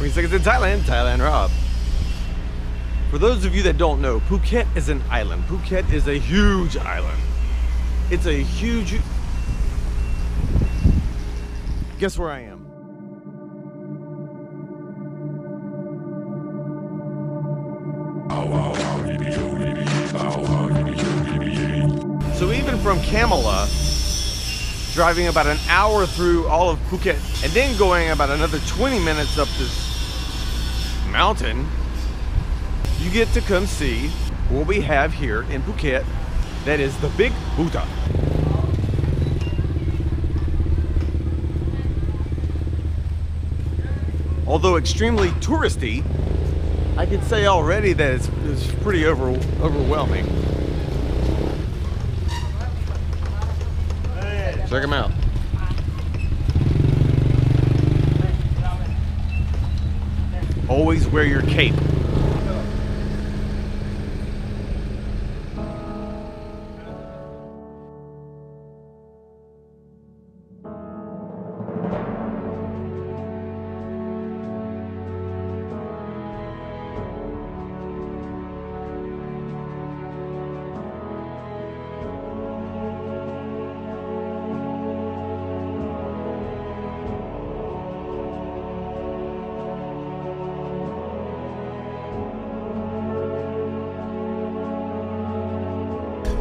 20 seconds in Thailand, Thailand Rob. For those of you that don't know, Phuket is an island. Phuket is a huge island. It's a huge. Guess where I am? So even from Kamala, driving about an hour through all of Phuket, and then going about another 20 minutes up this mountain, you get to come see what we have here in Phuket. That is the Big Buddha. Although extremely touristy, I can say already that it's, it's pretty over, overwhelming. Check them out. Wear your cape.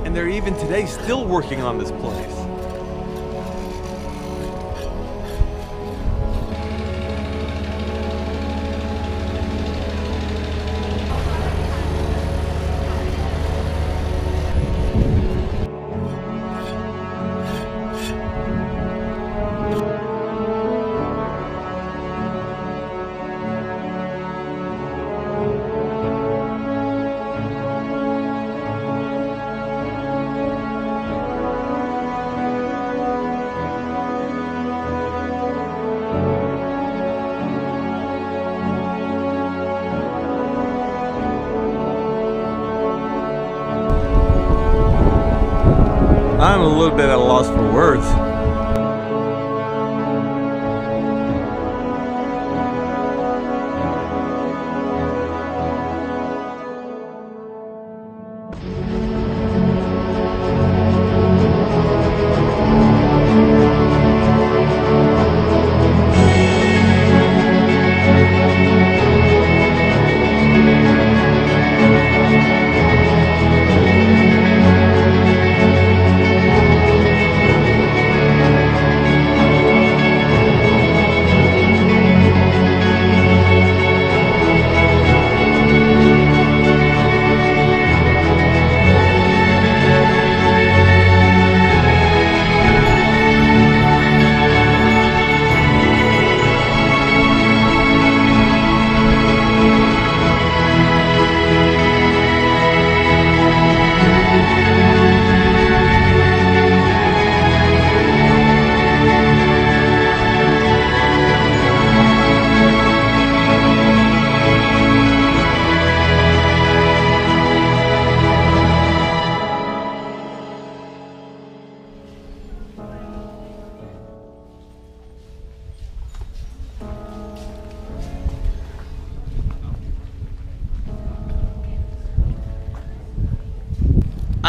And they're even today still working on this place. I'm a little bit at a loss for words.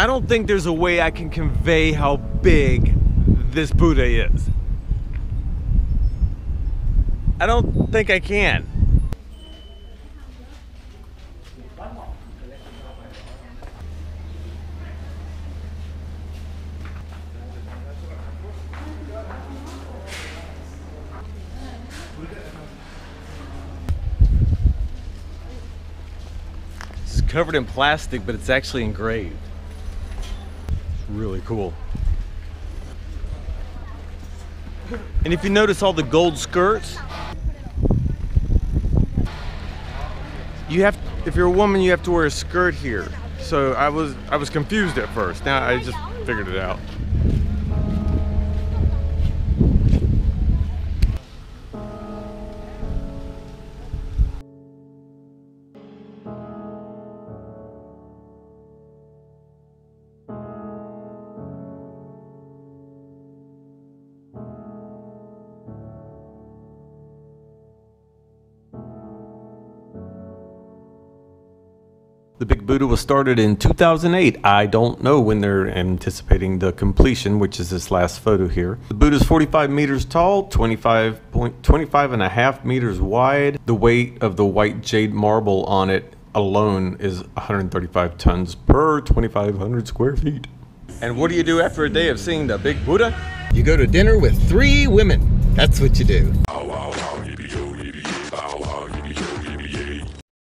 I don't think there's a way I can convey how big this Buddha is. I don't think I can. It's covered in plastic, but it's actually engraved. Really cool. And if you notice all the gold skirts, you have, if you're a woman, you have to wear a skirt here. So I was, I was confused at first. Now I just figured it out. The Big Buddha was started in 2008. I don't know when they're anticipating the completion, which is this last photo here. The Buddha is 45 meters tall, 25, point, 25 and a half meters wide. The weight of the white jade marble on it alone is 135 tons per 2,500 square feet. And what do you do after a day of seeing the Big Buddha? You go to dinner with three women. That's what you do. Wow, wow, wow.